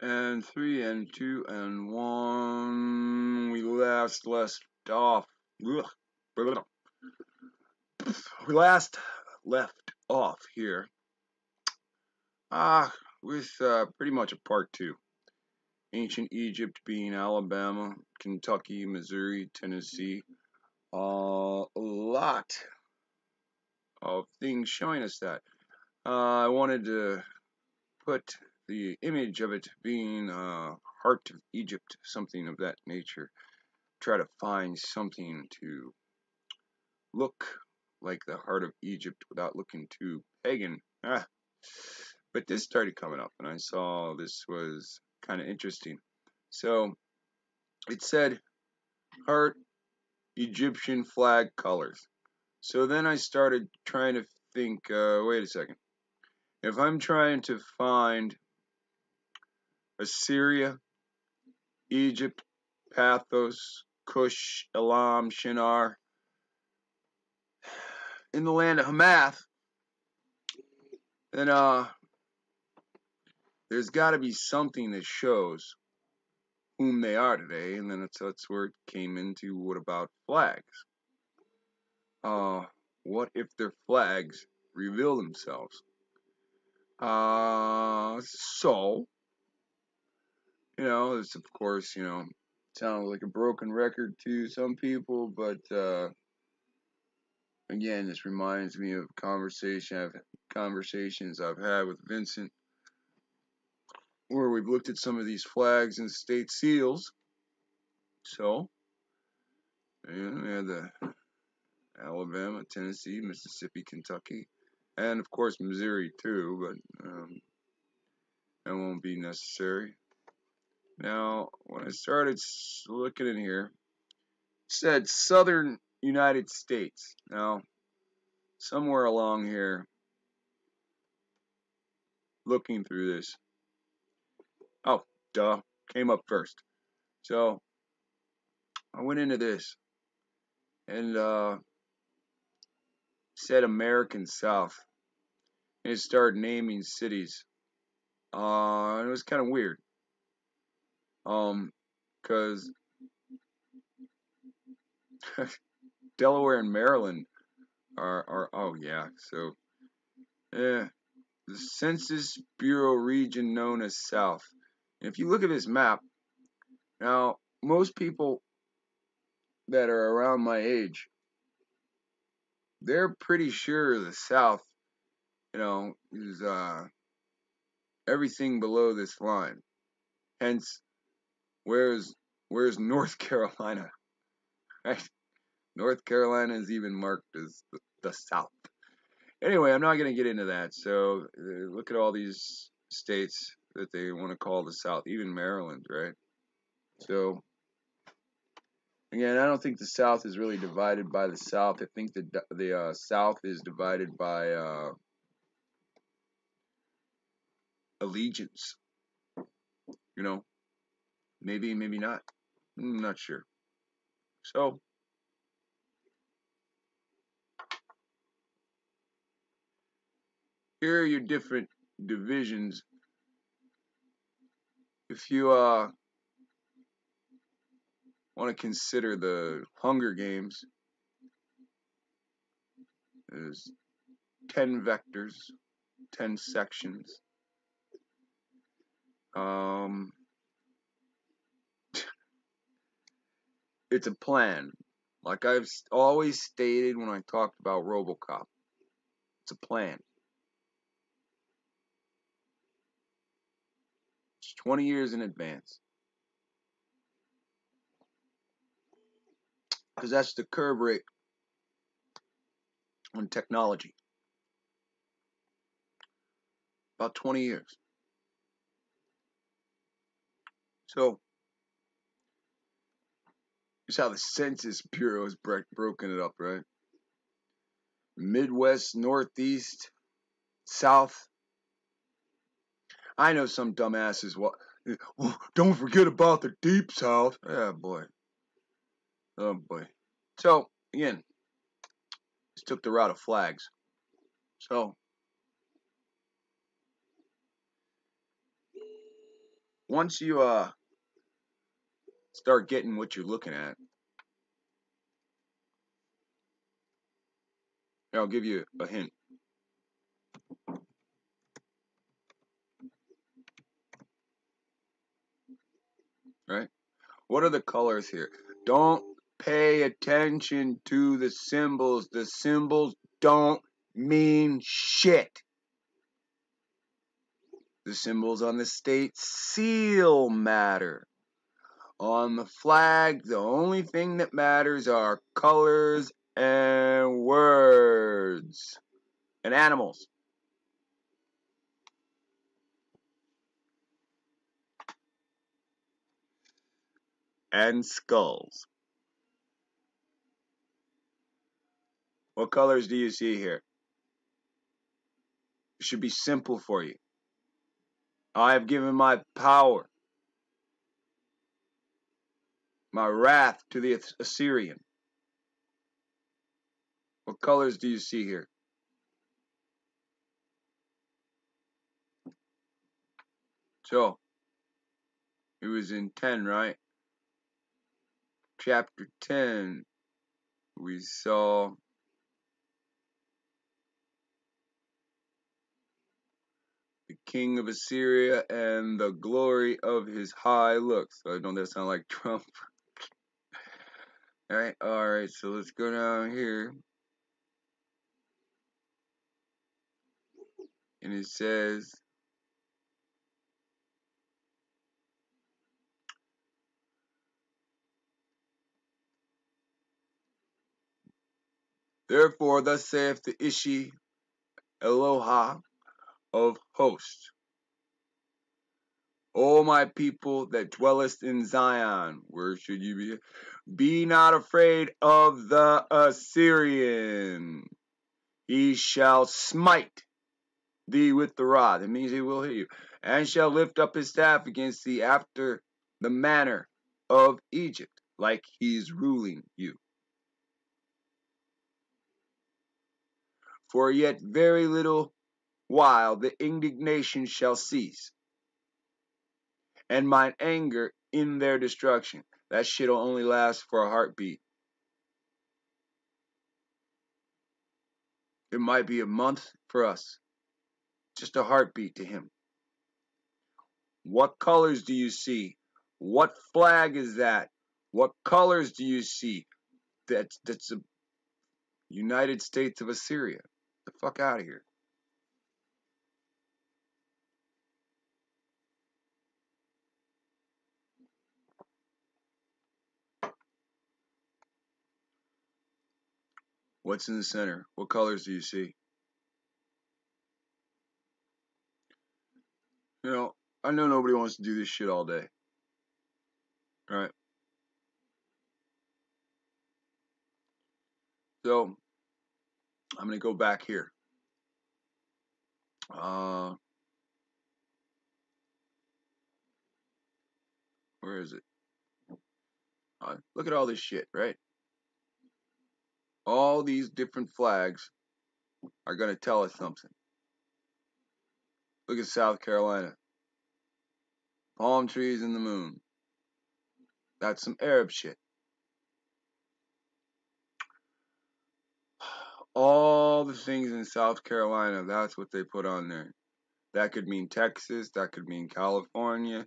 and three and two and one. We last left off. We last left off here. Ah, with uh, pretty much a part two. Ancient Egypt being Alabama, Kentucky, Missouri, Tennessee. Uh, a lot of things showing us that. Uh, I wanted to put the image of it being uh, heart of Egypt, something of that nature. Try to find something to look like the heart of Egypt without looking too pagan. Ah. But this started coming up, and I saw this was kind of interesting. So it said heart Egyptian flag colors. So then I started trying to think, uh, wait a second. If I'm trying to find Assyria, Egypt, Pathos, Cush, Elam, Shinar, in the land of Hamath, then uh, there's got to be something that shows whom they are today, and then that's, that's where it came into what about flags? Uh, what if their flags reveal themselves? Uh, so, you know, this of course, you know, sounds like a broken record to some people, but uh, again, this reminds me of conversation I've conversations I've had with Vincent, where we've looked at some of these flags and state seals. So, yeah, we had the Alabama, Tennessee, Mississippi, Kentucky, and of course Missouri too, but um, that won't be necessary. Now, when I started looking in here, it said Southern United States. Now, somewhere along here, looking through this, oh, duh, came up first. So, I went into this and uh, said American South and it started naming cities. Uh, it was kind of weird. Um, because Delaware and Maryland are, are, oh yeah, so, yeah, the Census Bureau region known as South. And if you look at this map, now, most people that are around my age, they're pretty sure the South you know, is uh, everything below this line. Hence, where's where's North Carolina? Right? North Carolina is even marked as the, the South. Anyway, I'm not going to get into that. So uh, look at all these states that they want to call the South, even Maryland, right? So again, I don't think the South is really divided by the South. I think the the uh, South is divided by uh, allegiance. You know, maybe, maybe not. I'm not sure. So, here are your different divisions. If you uh, want to consider the Hunger Games, there's 10 vectors, 10 sections. Um, it's a plan. Like I've always stated when I talked about Robocop, it's a plan. It's 20 years in advance. Because that's the curve rate on technology. About 20 years. So, here's how the Census Bureau has broken it up, right? Midwest, Northeast, South. I know some dumbasses. Well, don't forget about the Deep South. Oh boy. Oh boy. So again, just took the route of flags. So once you uh start getting what you're looking at, I'll give you a hint. Right? What are the colors here? Don't pay attention to the symbols. The symbols don't mean shit. The symbols on the state seal matter. On the flag, the only thing that matters are colors and words and animals. And skulls. What colors do you see here? It should be simple for you. I have given my power, my wrath to the Assyrian. What colors do you see here? So, it was in 10, right? Chapter 10, we saw the king of Assyria and the glory of his high looks. Don't that sound like Trump? Alright, alright, so let's go down here. And it says, Therefore, thus saith the Ishi Eloha of hosts. O my people that dwellest in Zion, where should you be? Be not afraid of the Assyrian. He shall smite thee with the rod. That means he will hit you. And shall lift up his staff against thee after the manner of Egypt, like he's ruling you. For yet very little while the indignation shall cease, and mine anger in their destruction. That shit'll only last for a heartbeat. It might be a month for us. Just a heartbeat to him. What colors do you see? What flag is that? What colors do you see? That's that's the United States of Assyria. The fuck out of here. What's in the center? What colors do you see? You know, I know nobody wants to do this shit all day. All right. So, I'm going to go back here. Uh, where is it? Uh, look at all this shit, right? All these different flags are going to tell us something. Look at South Carolina. Palm trees and the moon. That's some Arab shit. All the things in South Carolina, that's what they put on there. That could mean Texas, that could mean California.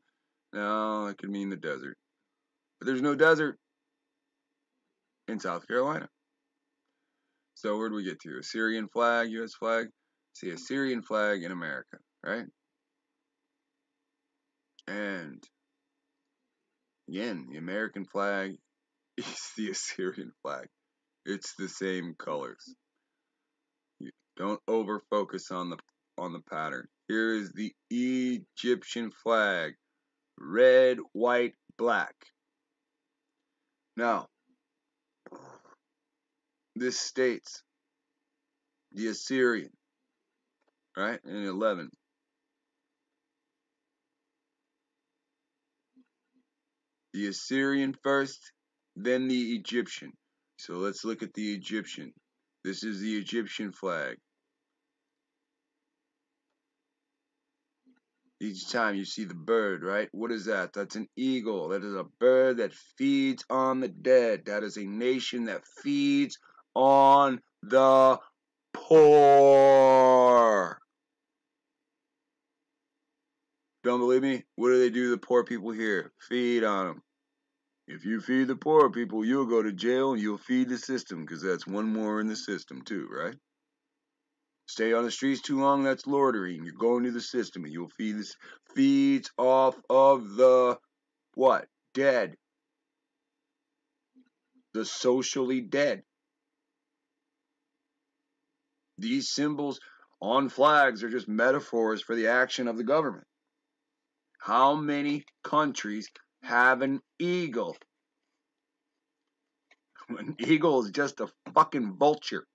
No, it could mean the desert. But there's no desert in South Carolina. So where do we get to? Assyrian flag, U.S. flag. See, Assyrian flag in America, right? And again, the American flag is the Assyrian flag. It's the same colors. You don't over focus on the on the pattern. Here is the Egyptian flag. Red, white, black. Now, this states the Assyrian, right, in 11. The Assyrian first, then the Egyptian. So let's look at the Egyptian. This is the Egyptian flag. Each time you see the bird, right? What is that? That's an eagle. That is a bird that feeds on the dead. That is a nation that feeds on the poor. Don't believe me? What do they do to the poor people here? Feed on them. If you feed the poor people, you'll go to jail and you'll feed the system because that's one more in the system, too, right? Stay on the streets too long, that's loitering. You're going to the system and you'll feed this feeds off of the what? Dead. The socially dead. These symbols on flags are just metaphors for the action of the government. How many countries have an eagle? An eagle is just a fucking vulture.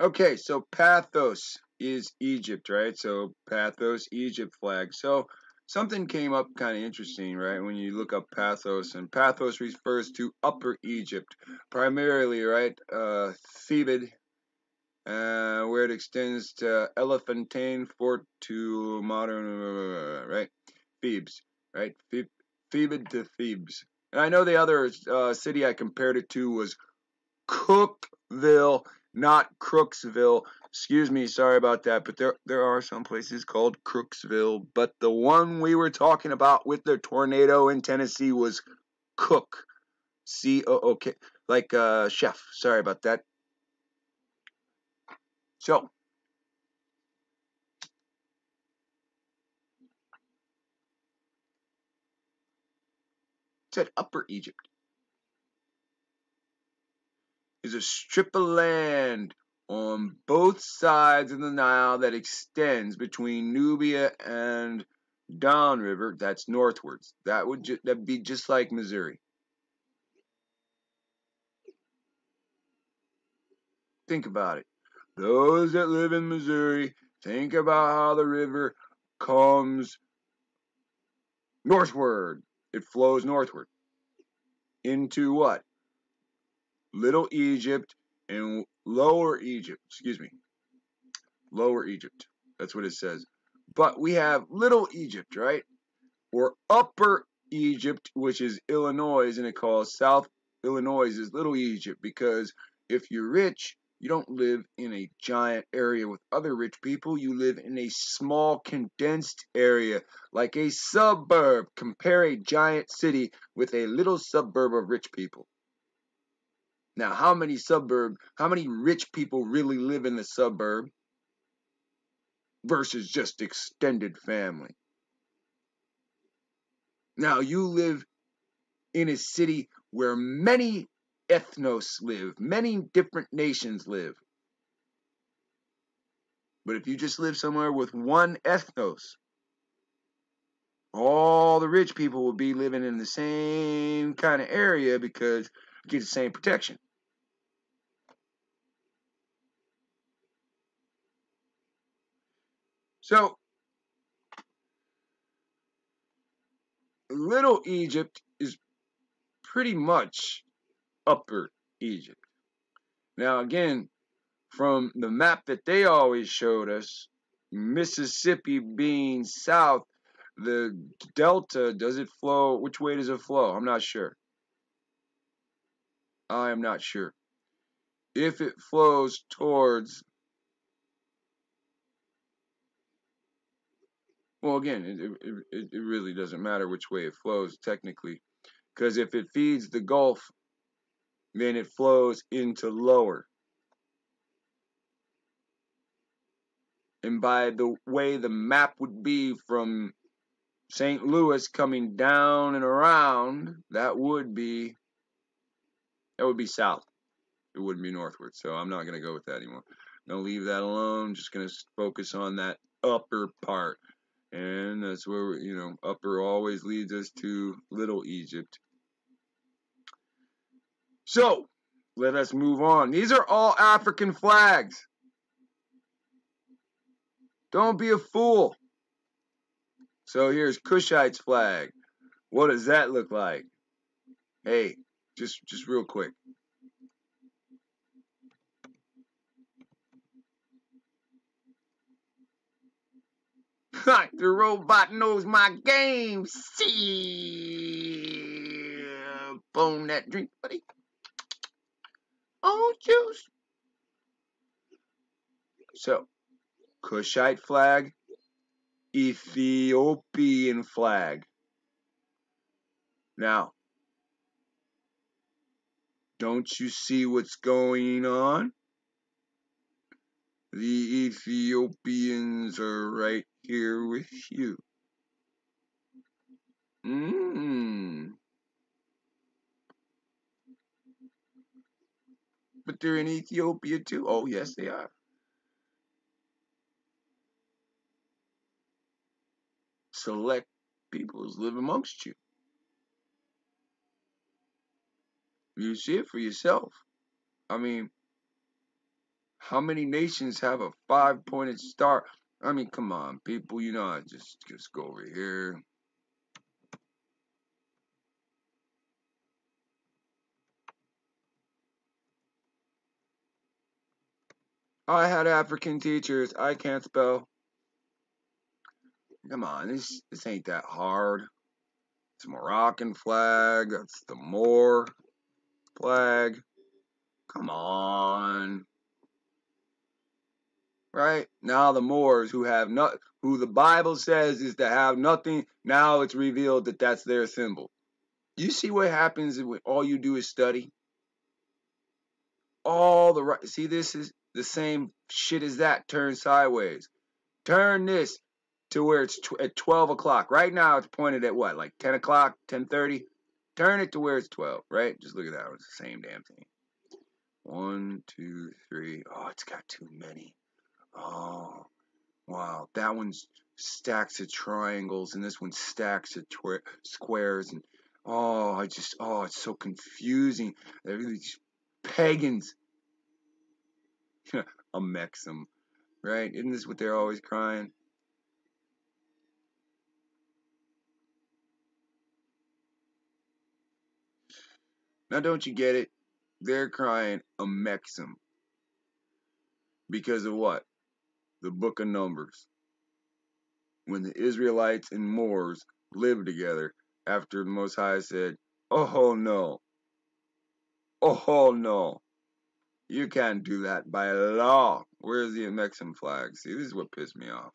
Okay, so Pathos is Egypt, right? So Pathos, Egypt flag. So something came up kind of interesting, right? When you look up Pathos, and Pathos refers to Upper Egypt, primarily, right? Uh, uh, where it extends to Elephantine Fort to modern, uh, right? Thebes, right? Thebed to Thebes. And I know the other uh, city I compared it to was Cookeville not Crooksville. Excuse me, sorry about that, but there there are some places called Crooksville, but the one we were talking about with the tornado in Tennessee was Cook. C O O K like uh chef. Sorry about that. So, said Upper Egypt is a strip of land on both sides of the Nile that extends between Nubia and downriver. That's northwards. That would that be just like Missouri. Think about it. Those that live in Missouri, think about how the river comes northward. It flows northward into what? Little Egypt and Lower Egypt. Excuse me. Lower Egypt. That's what it says. But we have Little Egypt, right? Or Upper Egypt, which is Illinois, and it calls South Illinois is Little Egypt because if you're rich, you don't live in a giant area with other rich people. You live in a small, condensed area, like a suburb. Compare a giant city with a little suburb of rich people. Now, how many suburb, how many rich people really live in the suburb versus just extended family? Now, you live in a city where many ethnos live, many different nations live. But if you just live somewhere with one ethnos, all the rich people will be living in the same kind of area because you get the same protection. So, Little Egypt is pretty much Upper Egypt. Now, again, from the map that they always showed us, Mississippi being south, the delta, does it flow? Which way does it flow? I'm not sure. I am not sure. If it flows towards, well, again, it, it, it really doesn't matter which way it flows technically, because if it feeds the Gulf, then it flows into lower. And by the way the map would be from St. Louis coming down and around, that would be that would be south. It wouldn't be northward. So I'm not going to go with that anymore. Gonna leave that alone. Just going to focus on that upper part. And that's where, you know, upper always leads us to Little Egypt. So, let us move on. These are all African flags. Don't be a fool. So here's Kushite's flag. What does that look like? Hey, just just real quick. the robot knows my game. See, bone that drink, buddy. Oh, juice. So, Kushite flag, Ethiopian flag. Now, don't you see what's going on? The Ethiopians are right here with you. Mmm. But they're in Ethiopia too. Oh, yes, they are. Select peoples live amongst you. You see it for yourself. I mean, how many nations have a five-pointed star? I mean, come on, people. You know, I just just go over here. I had African teachers. I can't spell. Come on, this this ain't that hard. It's Moroccan flag. That's the Moor flag. Come on. Right? Now the Moors who have not who the Bible says is to have nothing, now it's revealed that that's their symbol. You see what happens when all you do is study? All the right see this is the same shit as that turned sideways. Turn this to where it's at 12 o'clock. Right now it's pointed at what, like 10 o'clock, 10.30? Turn it to where it's 12, right? Just look at that. It's the same damn thing. One, two, three. Oh, it's got too many. Oh, wow. That one's stacks of triangles, and this one stacks of squares. And oh, I just, oh, it's so confusing. They're these pagans. A Mexum, right? Isn't this what they're always crying? Now, don't you get it? They're crying a Mexum. Because of what? The book of Numbers. When the Israelites and Moors lived together after the Most High said, Oh no. Oh no. You can't do that by law. Where's the Mexum flag? See, this is what pissed me off.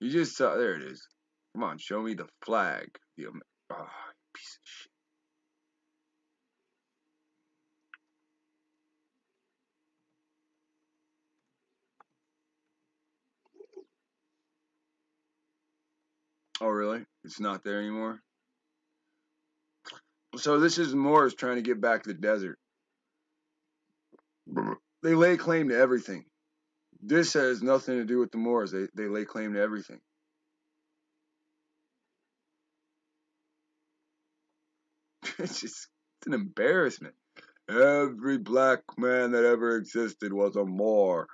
You just saw, there it is. Come on, show me the flag. The, oh, piece of shit. Oh, really? It's not there anymore? So this is Moors trying to get back the desert. They lay claim to everything. This has nothing to do with the Moors. They, they lay claim to everything. it's just it's an embarrassment. Every black man that ever existed was a Moor.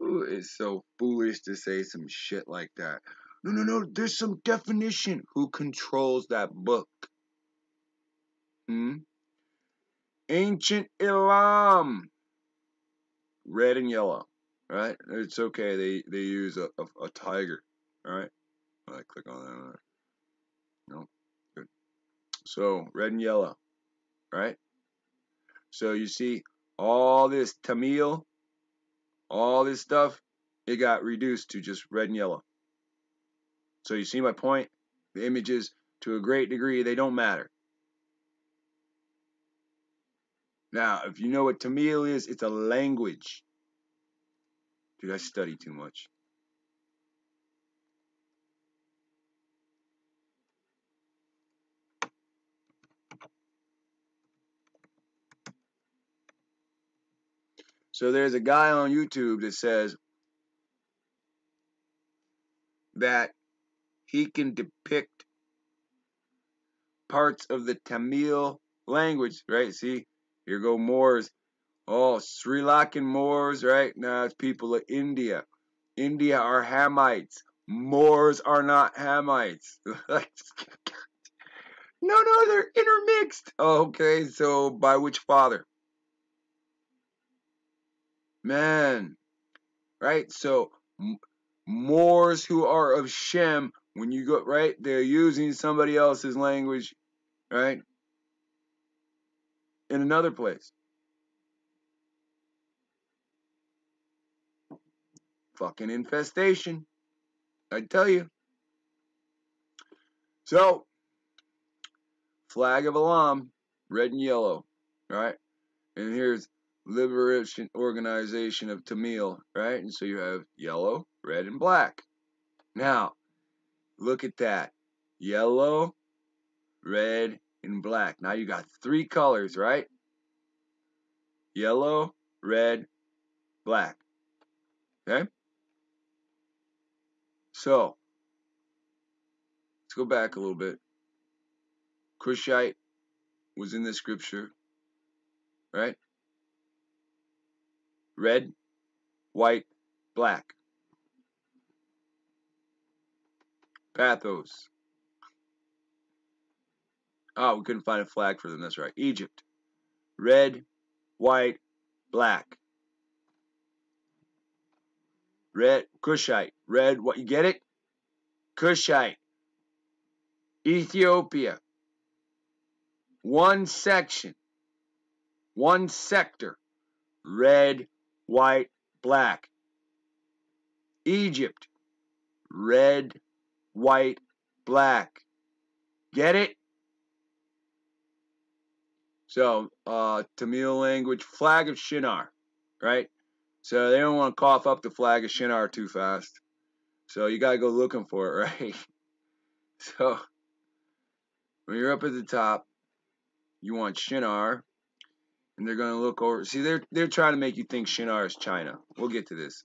Who is so foolish to say some shit like that? No, no, no, there's some definition. Who controls that book? Hmm? Ancient Elam. Red and yellow. Right? It's okay. They they use a, a, a tiger. Alright? I click on that. No. Good. So red and yellow. Right? So you see all this Tamil, all this stuff, it got reduced to just red and yellow. So you see my point? The images, to a great degree, they don't matter. Now, if you know what Tamil is, it's a language. Dude, I study too much. So there's a guy on YouTube that says that he can depict parts of the Tamil language, right? See, here go Moors. Oh, Sri Lankan Moors, right? Now it's people of India. India are Hamites. Moors are not Hamites. no, no, they're intermixed. okay, so by which father? Man, right? So Moors who are of Shem, when you go, right, they're using somebody else's language, right, in another place. Fucking infestation. I tell you. So, flag of Elam red and yellow, right? And here's Liberation Organization of Tamil, right? And so you have yellow, red, and black. Now, look at that. Yellow, red, and black. Now you got three colors, right? Yellow, red, black. Okay? So, let's go back a little bit. Cushite was in the scripture, right? Red, white, black. Pathos. Oh, we couldn't find a flag for them. That's right. Egypt. Red, white, black. Red, Cushite. Red, what, you get it? Cushite. Ethiopia. One section. One sector. Red, white, black. Egypt. Red, white, black. Get it? So, uh, Tamil language, flag of Shinar, right? So they don't want to cough up the flag of Shinar too fast. So you gotta go looking for it, right? So when you're up at the top, you want Shinar, and they're gonna look over. See, they're they're trying to make you think Shinar is China. We'll get to this,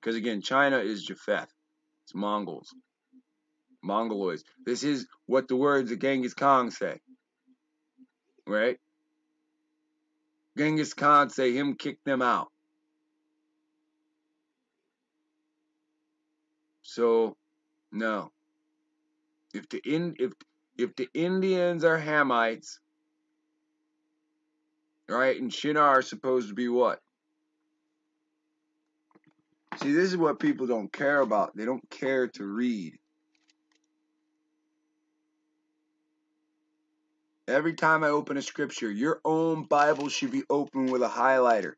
because again, China is Japheth. It's Mongols, Mongoloids. This is what the words of Genghis Khan say, right? Genghis Khan say him kick them out. So, no. If the in if if the Indians are Hamites, right, and Shinar are supposed to be what? See, this is what people don't care about. They don't care to read. Every time I open a scripture, your own Bible should be open with a highlighter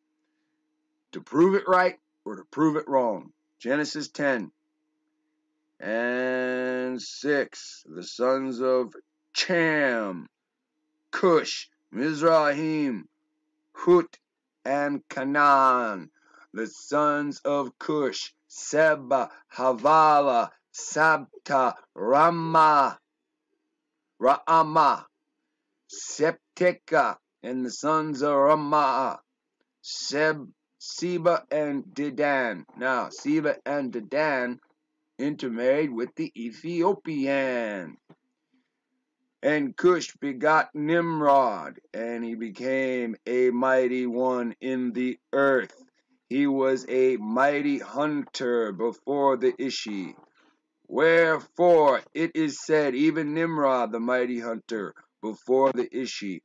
to prove it right or to prove it wrong. Genesis 10 and 6. The sons of Cham, Cush, Mizraim, Hut, and Canaan. The sons of Cush, Seba, Havala, Sabta, Rama, Ra'amah, Septica, and the sons of Ramah, Seb, Seba, and Dedan. Now, Seba and Dedan intermarried with the Ethiopian. And Cush begot Nimrod, and he became a mighty one in the earth. He was a mighty hunter before the Ishi. Wherefore it is said, even Nimrod, the mighty hunter, before the Ishi.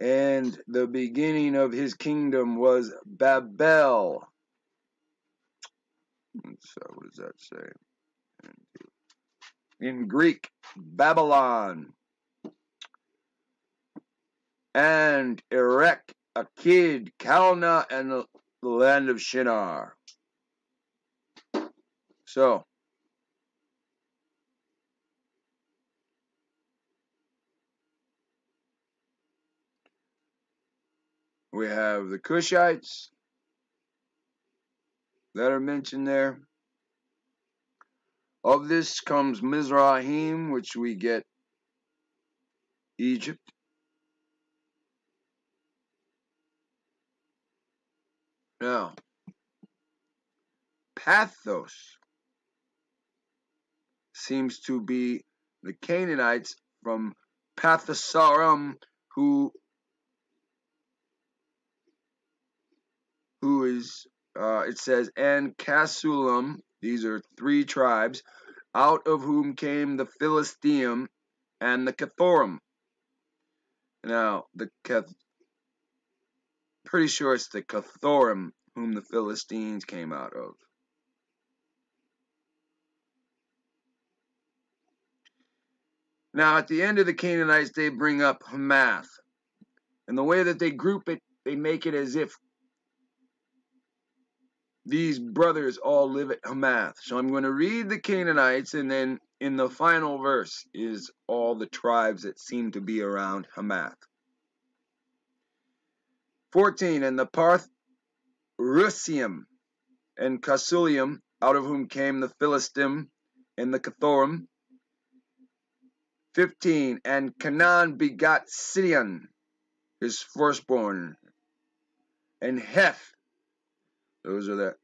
And the beginning of his kingdom was Babel. So what does that say? In Greek, Babylon. And Erech, Akkad, Calneh, and the land of Shinar. So, we have the Cushites that are mentioned there. Of this comes Mizraim, which we get Egypt. Now, Pathos seems to be the Canaanites from Pathasaram who who is, uh, it says, and Casulam, these are three tribes, out of whom came the Philisteum and the Cathorum. Now, the Cath- pretty sure it's the Cathorum whom the Philistines came out of. Now, at the end of the Canaanites, they bring up Hamath. And the way that they group it, they make it as if these brothers all live at Hamath. So I'm going to read the Canaanites, and then in the final verse is all the tribes that seem to be around Hamath. 14. And the Pathrusium and Casulium, out of whom came the Philistim and the Cathorim. 15. And Canaan begot Sidon, his firstborn, and Heth. Those are that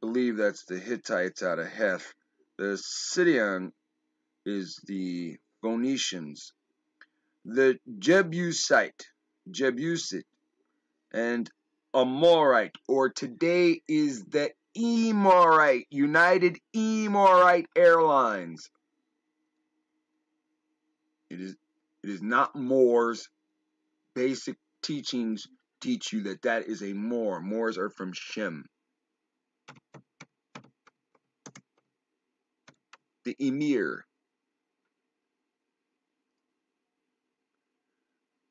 believe that's the Hittites out of Heth. The Sidon is the Phoenicians. The Jebusite, Jebusite, and Amorite, or today is the Emorite, United Emorite Airlines. It is it is not Moors. Basic teachings teach you that that is a Moor. Moors are from Shem. The Emir.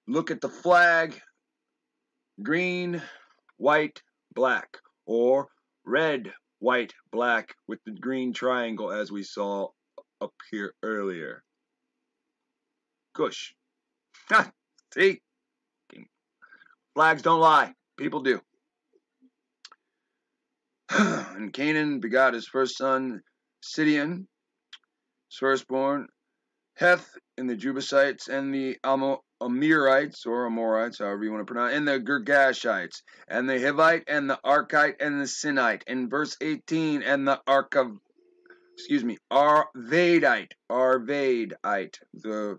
Look at the flag. Green, white, black. Or red, white, black with the green triangle as we saw up here earlier. Gush. See? Flags don't lie. People do. and Canaan begot his first son, Sidon, his firstborn, Heth, and the Jebusites, and the Amorites, or Amorites, however you want to pronounce it, and the Girgashites, and the Hivite, and the Arkite, and the Sinite. In verse 18, and the Arkav, excuse me, Arvadite, Arvadite, the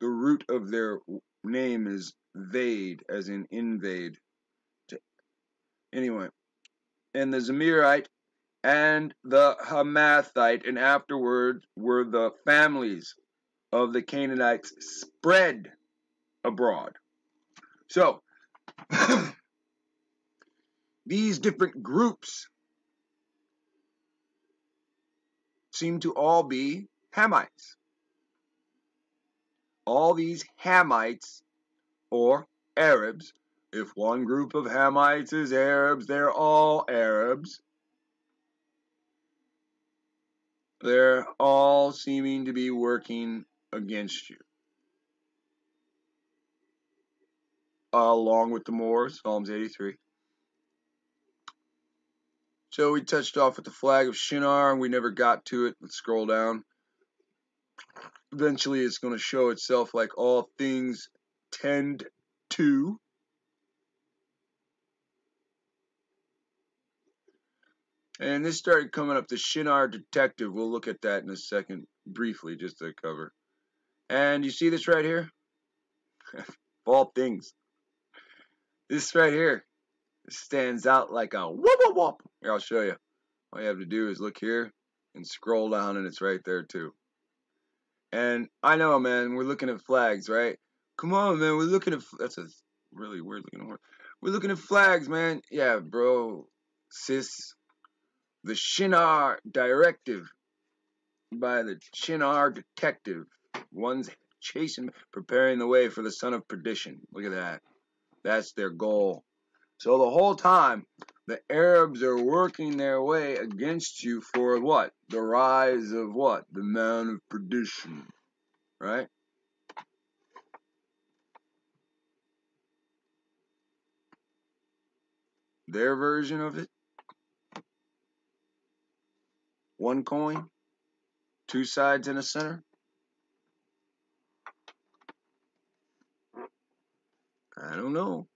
the root of their name is vade, as in invade. Anyway, and the Zemirite and the Hamathite, and afterward were the families of the Canaanites spread abroad. So, these different groups seem to all be Hamites all these Hamites or Arabs, if one group of Hamites is Arabs, they're all Arabs. They're all seeming to be working against you. along with the Moors, Psalms 83. So we touched off with the flag of Shinar and we never got to it. Let's scroll down eventually it's going to show itself like all things tend to. And this started coming up, the Shinar Detective. We'll look at that in a second, briefly, just to cover. And you see this right here? all things. This right here stands out like a whoop whoop whoop. Here, I'll show you. All you have to do is look here and scroll down, and it's right there too. And I know, man, we're looking at flags, right? Come on, man, we're looking at that's a really weird looking word. We're looking at flags, man. Yeah, bro, sis. The Shinar Directive by the Shinar Detective. One's chasing, preparing the way for the son of perdition. Look at that. That's their goal. So the whole time, the Arabs are working their way against you for what? The rise of what? The man of perdition. Right? Their version of it. One coin, two sides in a center. I don't know.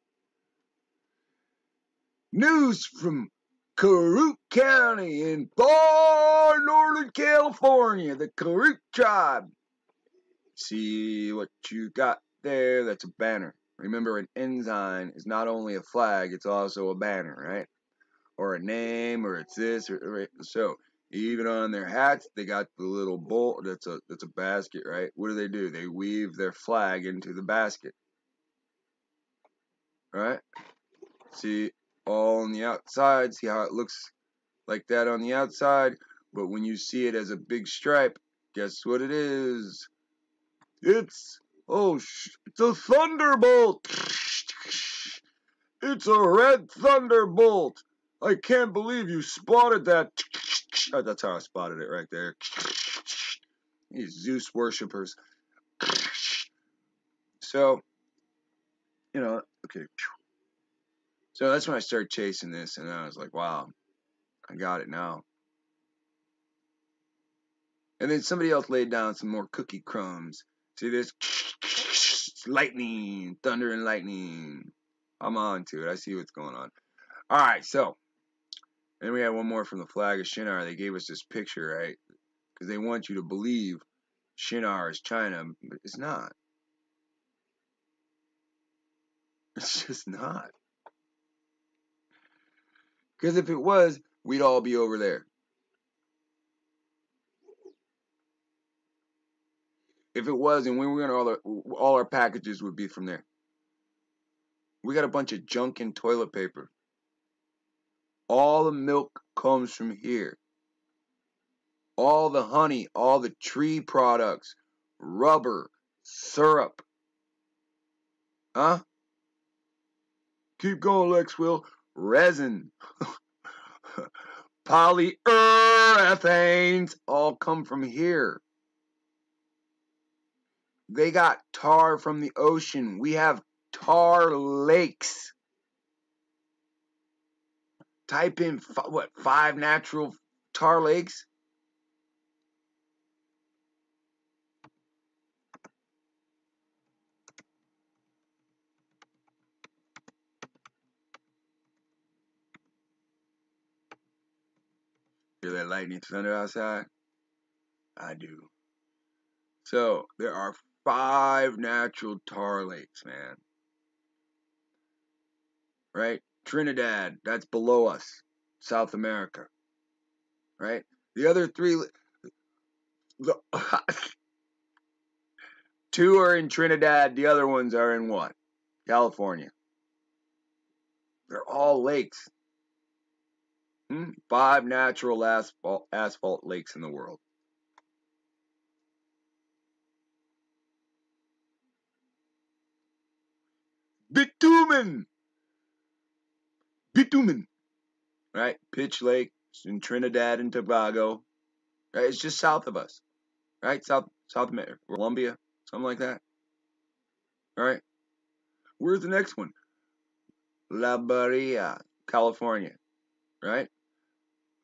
News from Carroot County in far northern California, the Carroot tribe. See what you got there? That's a banner. Remember, an ensign is not only a flag, it's also a banner, right? Or a name, or it's this, or, or so. Even on their hats, they got the little bowl. That's a that's a basket, right? What do they do? They weave their flag into the basket, right? See, all on the outside. See how it looks like that on the outside. But when you see it as a big stripe, Guess what it is? It's oh, it's a thunderbolt. It's a red thunderbolt. I can't believe you spotted that. Uh, that's how I spotted it right there. These Zeus worshippers. So, you know, okay. So that's when I started chasing this, and I was like, wow, I got it now. And then somebody else laid down some more cookie crumbs. See this? Lightning, thunder and lightning. I'm on to it. I see what's going on. All right, so then we had one more from the flag of Shinar. They gave us this picture, right? Because they want you to believe Shinar is China, but it's not. It's just not. Because if it was, we'd all be over there. If it was, and we were gonna all our, all our packages would be from there. We got a bunch of junk and toilet paper. All the milk comes from here. All the honey, all the tree products, rubber, syrup. Huh? Keep going, Lex Will. Resin. Polyurethanes all come from here. They got tar from the ocean. We have tar lakes. Type in what five natural tar lakes. Hear that lightning thunder outside? I do. So there are five natural tar lakes, man. Right? Trinidad, that's below us, South America. Right? The other three, the, two are in Trinidad, the other ones are in what? California. They're all lakes. Hmm? Five natural asphalt, asphalt lakes in the world. Bitumen! Bitumen! Right? Pitch Lake in Trinidad and Tobago. Right? It's just south of us. Right? South South America, Colombia, something like that. Right? Where's the next one? La Brea, California. Right?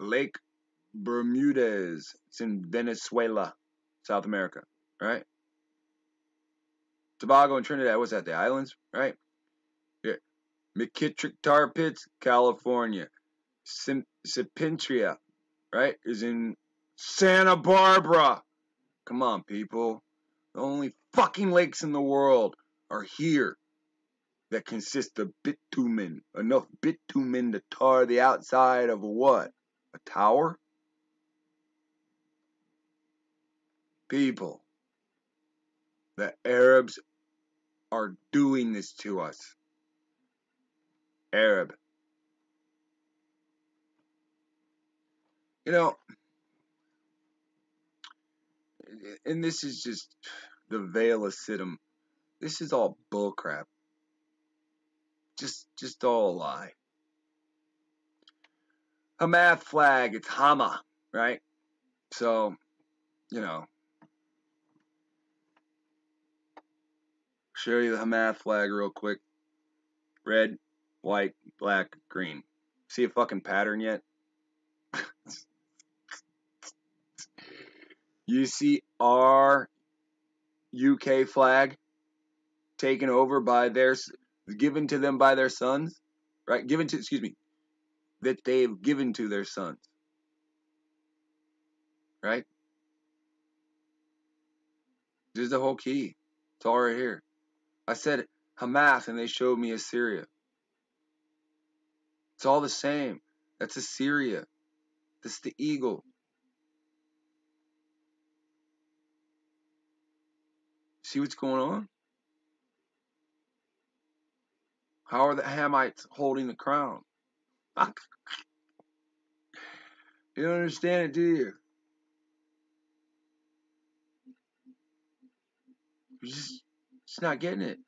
Lake Bermudez. It's in Venezuela, South America. Right? Tobago and Trinidad, what's that? The islands, right? McKittrick Tar Pits, California. Carpinteria, right, is in Santa Barbara. Come on, people. The only fucking lakes in the world are here that consist of bitumen. Enough bitumen to tar the outside of a what? A tower? People, the Arabs are doing this to us. Arab. You know, and this is just the vale of Siddim. This is all bullcrap. Just, just all a lie. Hamath flag, it's Hama, right? So, you know, show you the Hamath flag real quick. Red, white, black, green. See a fucking pattern yet? you see our UK flag taken over by their given to them by their sons, right? Given to excuse me, that they've given to their sons. Right? This is the whole key. It's all right here. I said Hamas and they showed me Assyria. It's all the same. That's Assyria. That's the eagle. See what's going on? How are the Hamites holding the crown? you don't understand it, do you? You're just, just not getting it.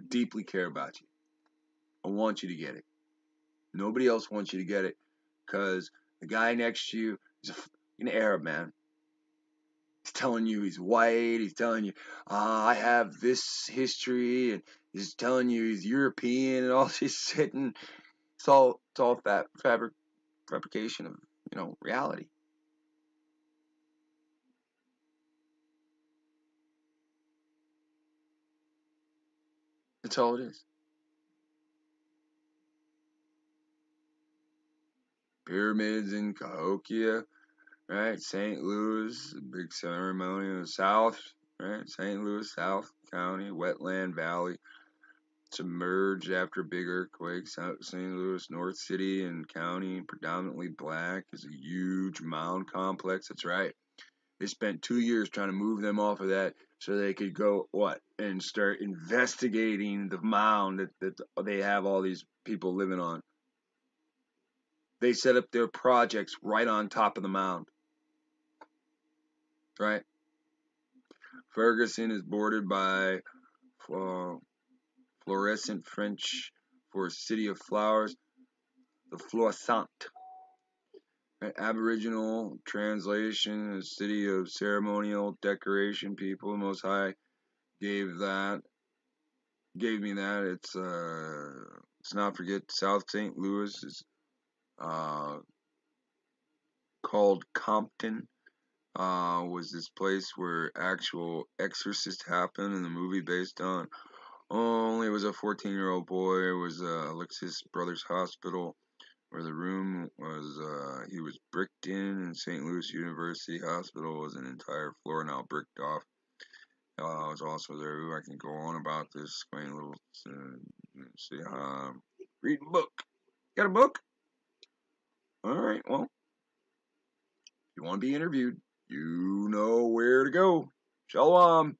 I deeply care about you. I want you to get it. Nobody else wants you to get it because the guy next to you is a, an Arab man. He's telling you he's white. He's telling you, ah, I have this history, and he's telling you he's European and all this shit. And it's all it's all fat fabric fabrication of you know reality. That's all it is. Pyramids in Cahokia, right? St. Louis, big ceremony in the South, right? St. Louis, South County, wetland valley, submerged after big earthquakes. St. Louis, North City and County, predominantly black, is a huge mound complex. That's right. They spent two years trying to move them off of that so they could go what and start investigating the mound that, that they have all these people living on. They set up their projects right on top of the mound. Right? Ferguson is bordered by Florissant French for city of flowers, the Florissant. Aboriginal translation, a city of ceremonial decoration people. Most High gave that, gave me that. It's uh, let's not forget South St. Louis is uh, called Compton. Uh, was this place where actual exorcist happened in the movie based on only it was a 14 year old boy. It was uh, Alexian Brothers Hospital where the room was uh, he was bricked in and St. Louis University Hospital was an entire floor now bricked off. Uh, I was also there. Ooh, I can go on about this quaint little uh, see uh, read a book. Got a book? All right. Well, if you want to be interviewed, you know where to go. Shalom.